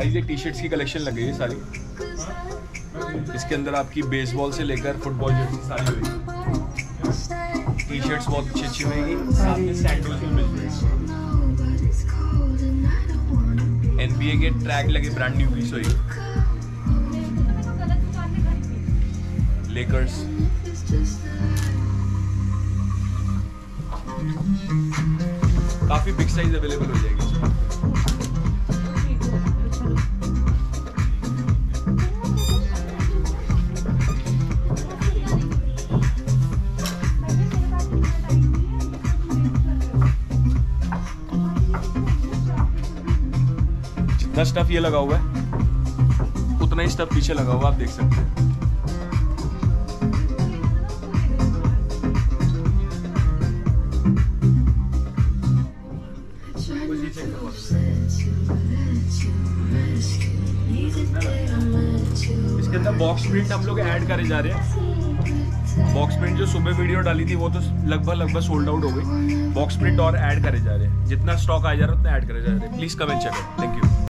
Guys ये T shirts की collection लगी है सारी। इसके अंदर आपकी बेसबॉल से लेकर फुटबॉल जर्सी सारी होगी। टी शर्ट्स बहुत अच्छी अच्छी भी मिल जाएगी। एनबीए के ट्रैक लगे ब्रांड न्यू पीस होगी। लेकर्स काफ़ी बिग साइज़ अवेलेबल हो जाएगी। जितना स्टफ़ ये लगा हुआ है। उतना ही स्टफ़ पीछे लगा हुआ आप देख सकते हैं। इसके अंदर बॉक्स प्रिंट हम लोग ऐड करे जा रहे हैं। बॉक्स प्रिंट जो सुबह वीडियो डाली थी, वो तो लगभग लगभग सोल्ड आउट हो गई। बॉक्स प्रिंट और ऐड करे जा रहे हैं। जितना स्टॉक आ जा रहा है, उतना ऐड करे जा रहे हैं। Please comment check thank you